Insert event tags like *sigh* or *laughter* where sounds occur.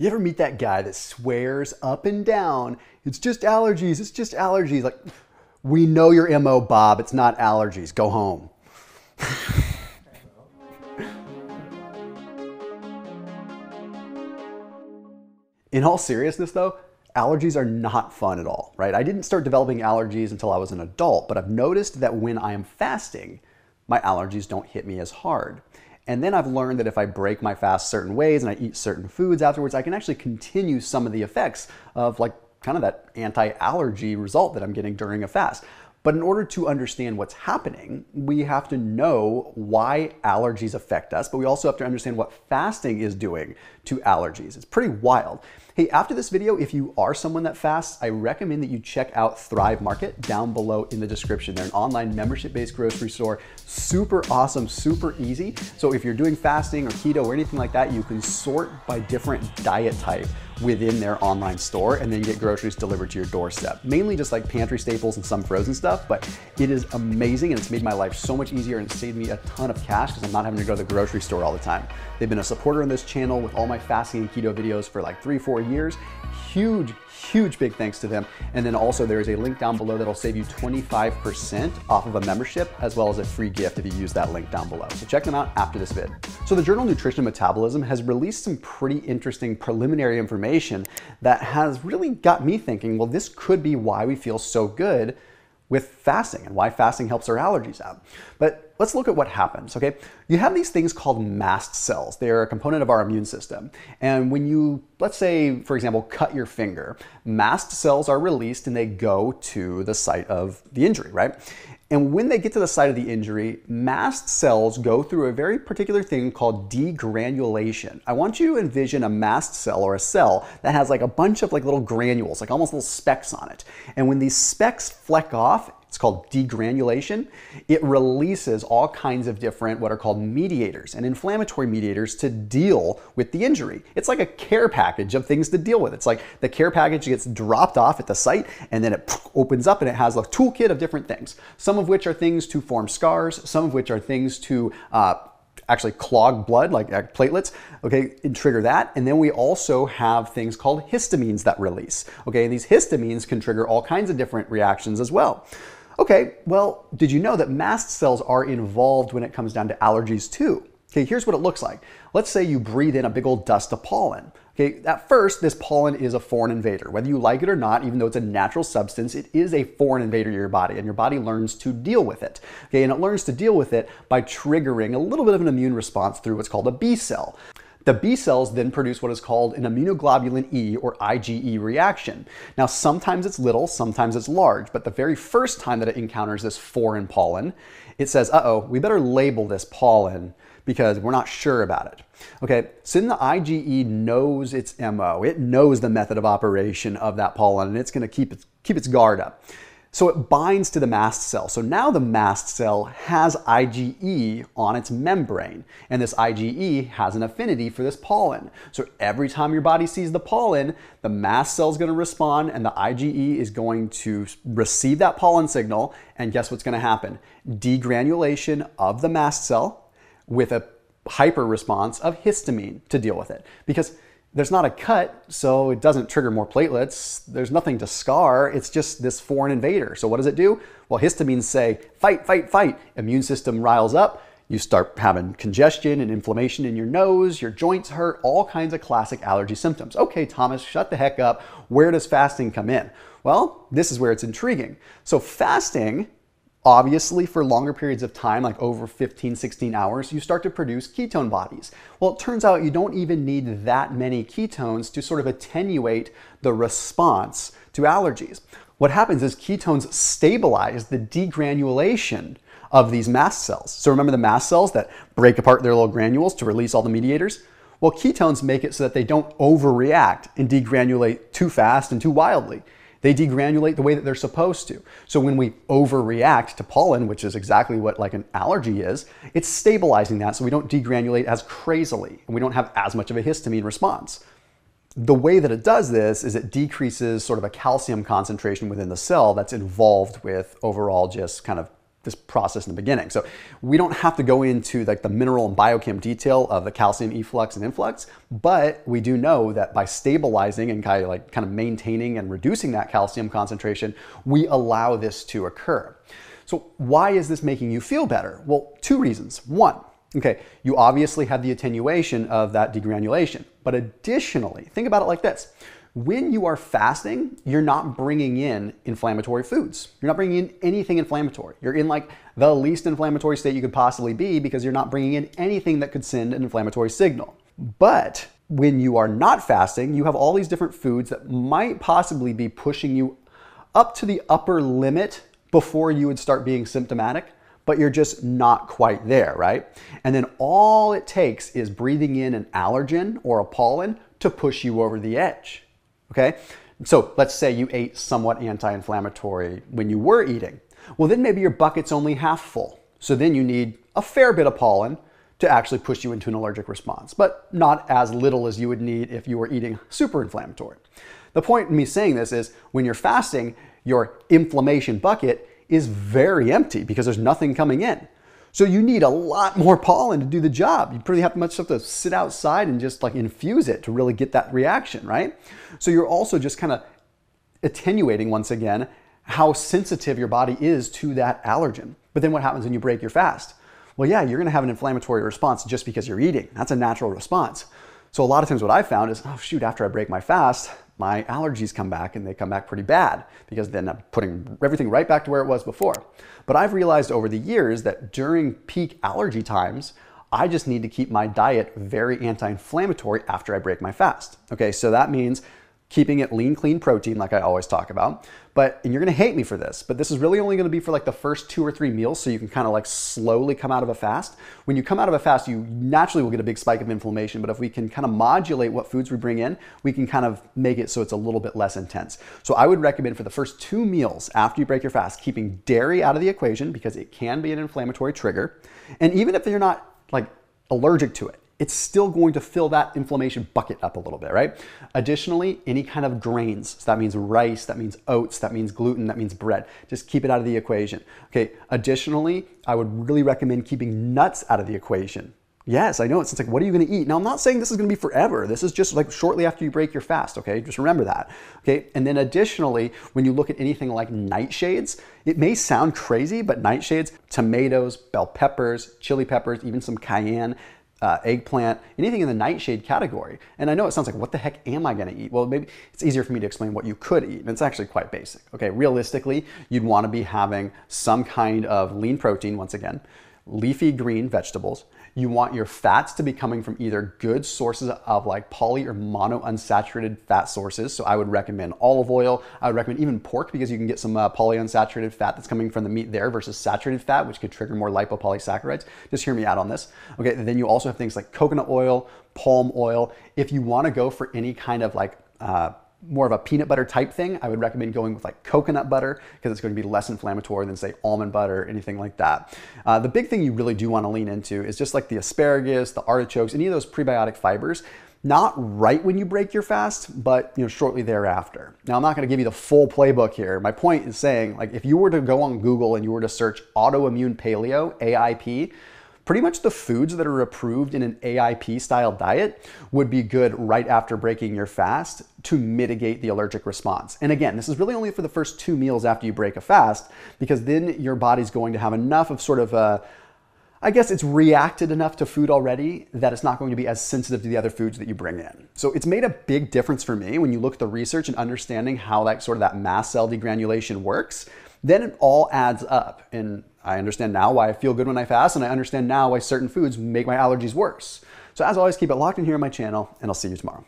You ever meet that guy that swears up and down, it's just allergies, it's just allergies? Like, we know your MO, Bob, it's not allergies, go home. *laughs* In all seriousness, though, allergies are not fun at all, right? I didn't start developing allergies until I was an adult, but I've noticed that when I am fasting, my allergies don't hit me as hard. And then I've learned that if I break my fast certain ways and I eat certain foods afterwards, I can actually continue some of the effects of like kind of that anti-allergy result that I'm getting during a fast. But in order to understand what's happening, we have to know why allergies affect us, but we also have to understand what fasting is doing to allergies. It's pretty wild. Hey, after this video, if you are someone that fasts, I recommend that you check out Thrive Market down below in the description. They're an online membership-based grocery store, super awesome, super easy. So if you're doing fasting or keto or anything like that, you can sort by different diet type within their online store and then get groceries delivered to your doorstep. Mainly just like pantry staples and some frozen stuff, but it is amazing and it's made my life so much easier and saved me a ton of cash because I'm not having to go to the grocery store all the time. They've been a supporter on this channel with all my fasting and keto videos for like three, four years. Huge, huge big thanks to them. And then also there is a link down below that'll save you 25% off of a membership as well as a free gift if you use that link down below. So check them out after this vid. So the journal Nutrition Metabolism has released some pretty interesting preliminary information that has really got me thinking, well, this could be why we feel so good with fasting and why fasting helps our allergies out. But let's look at what happens, okay? You have these things called mast cells. They're a component of our immune system. And when you, let's say, for example, cut your finger, mast cells are released and they go to the site of the injury, right? And when they get to the site of the injury, mast cells go through a very particular thing called degranulation. I want you to envision a mast cell or a cell that has like a bunch of like little granules, like almost little specks on it. And when these specks fleck off, it's called degranulation. It releases all kinds of different what are called mediators and inflammatory mediators to deal with the injury. It's like a care package of things to deal with. It's like the care package gets dropped off at the site and then it opens up and it has a toolkit of different things. Some of which are things to form scars, some of which are things to uh, actually clog blood, like uh, platelets, okay, and trigger that. And then we also have things called histamines that release, okay? And these histamines can trigger all kinds of different reactions as well. Okay, well, did you know that mast cells are involved when it comes down to allergies too? Okay, here's what it looks like. Let's say you breathe in a big old dust of pollen. Okay, at first, this pollen is a foreign invader. Whether you like it or not, even though it's a natural substance, it is a foreign invader to your body, and your body learns to deal with it. Okay, and it learns to deal with it by triggering a little bit of an immune response through what's called a B cell. The B cells then produce what is called an immunoglobulin E or IgE reaction. Now, sometimes it's little, sometimes it's large, but the very first time that it encounters this foreign pollen, it says, uh oh, we better label this pollen because we're not sure about it. Okay, so then the IgE knows its MO, it knows the method of operation of that pollen, and it's gonna keep its, keep its guard up. So it binds to the mast cell. So now the mast cell has IgE on its membrane, and this IgE has an affinity for this pollen. So every time your body sees the pollen, the mast cell is going to respond, and the IgE is going to receive that pollen signal. And guess what's going to happen? Degranulation of the mast cell with a hyper response of histamine to deal with it. Because there's not a cut, so it doesn't trigger more platelets. There's nothing to scar. It's just this foreign invader. So what does it do? Well, histamines say, fight, fight, fight. Immune system riles up. You start having congestion and inflammation in your nose, your joints hurt, all kinds of classic allergy symptoms. Okay, Thomas, shut the heck up. Where does fasting come in? Well, this is where it's intriguing. So fasting Obviously, for longer periods of time, like over 15, 16 hours, you start to produce ketone bodies. Well, it turns out you don't even need that many ketones to sort of attenuate the response to allergies. What happens is ketones stabilize the degranulation of these mast cells. So remember the mast cells that break apart their little granules to release all the mediators? Well, ketones make it so that they don't overreact and degranulate too fast and too wildly. They degranulate the way that they're supposed to. So when we overreact to pollen, which is exactly what like an allergy is, it's stabilizing that so we don't degranulate as crazily and we don't have as much of a histamine response. The way that it does this is it decreases sort of a calcium concentration within the cell that's involved with overall just kind of this process in the beginning. So we don't have to go into like the mineral and biochem detail of the calcium efflux and influx, but we do know that by stabilizing and kind of like kind of maintaining and reducing that calcium concentration, we allow this to occur. So why is this making you feel better? Well, two reasons. One, okay, you obviously have the attenuation of that degranulation, but additionally, think about it like this when you are fasting, you're not bringing in inflammatory foods. You're not bringing in anything inflammatory. You're in like the least inflammatory state you could possibly be because you're not bringing in anything that could send an inflammatory signal. But when you are not fasting, you have all these different foods that might possibly be pushing you up to the upper limit before you would start being symptomatic, but you're just not quite there, right? And then all it takes is breathing in an allergen or a pollen to push you over the edge. Okay? So let's say you ate somewhat anti inflammatory when you were eating. Well, then maybe your bucket's only half full. So then you need a fair bit of pollen to actually push you into an allergic response, but not as little as you would need if you were eating super inflammatory. The point in me saying this is when you're fasting, your inflammation bucket is very empty because there's nothing coming in. So you need a lot more pollen to do the job. You pretty much have to sit outside and just like infuse it to really get that reaction, right? So you're also just kind of attenuating once again how sensitive your body is to that allergen. But then what happens when you break your fast? Well, yeah, you're gonna have an inflammatory response just because you're eating. That's a natural response. So a lot of times what I found is, oh shoot, after I break my fast, my allergies come back and they come back pretty bad because then I'm putting everything right back to where it was before. But I've realized over the years that during peak allergy times, I just need to keep my diet very anti inflammatory after I break my fast. Okay, so that means keeping it lean, clean protein, like I always talk about. But, and you're gonna hate me for this, but this is really only gonna be for like the first two or three meals so you can kind of like slowly come out of a fast. When you come out of a fast, you naturally will get a big spike of inflammation, but if we can kind of modulate what foods we bring in, we can kind of make it so it's a little bit less intense. So I would recommend for the first two meals after you break your fast, keeping dairy out of the equation because it can be an inflammatory trigger. And even if you're not like allergic to it, it's still going to fill that inflammation bucket up a little bit, right? Additionally, any kind of grains, so that means rice, that means oats, that means gluten, that means bread. Just keep it out of the equation. Okay, additionally, I would really recommend keeping nuts out of the equation. Yes, I know. It's, like, what are you going to eat? Now, I'm not saying this is going to be forever. This is just like shortly after you break your fast, okay? Just remember that, okay? And then additionally, when you look at anything like nightshades, it may sound crazy, but nightshades, tomatoes, bell peppers, chili peppers, even some cayenne, uh, eggplant, anything in the nightshade category. And I know it sounds like, what the heck am I gonna eat? Well, maybe it's easier for me to explain what you could eat. And it's actually quite basic. Okay, realistically, you'd wanna be having some kind of lean protein, once again, leafy green vegetables, you want your fats to be coming from either good sources of like poly or mono unsaturated fat sources. So I would recommend olive oil. I would recommend even pork because you can get some uh, polyunsaturated fat that's coming from the meat there versus saturated fat, which could trigger more lipopolysaccharides. Just hear me out on this. Okay, then you also have things like coconut oil, palm oil. If you want to go for any kind of like uh, more of a peanut butter type thing, I would recommend going with like coconut butter because it's going to be less inflammatory than say almond butter anything like that. Uh, the big thing you really do want to lean into is just like the asparagus, the artichokes, any of those prebiotic fibers. Not right when you break your fast, but you know shortly thereafter. Now I'm not going to give you the full playbook here. My point is saying like if you were to go on Google and you were to search autoimmune paleo AIP, pretty much the foods that are approved in an AIP style diet would be good right after breaking your fast to mitigate the allergic response. And again, this is really only for the first two meals after you break a fast because then your body's going to have enough of sort of a I guess it's reacted enough to food already that it's not going to be as sensitive to the other foods that you bring in. So it's made a big difference for me when you look at the research and understanding how that sort of that mast cell degranulation works. Then it all adds up. And I understand now why I feel good when I fast, and I understand now why certain foods make my allergies worse. So as always, keep it locked in here on my channel, and I'll see you tomorrow.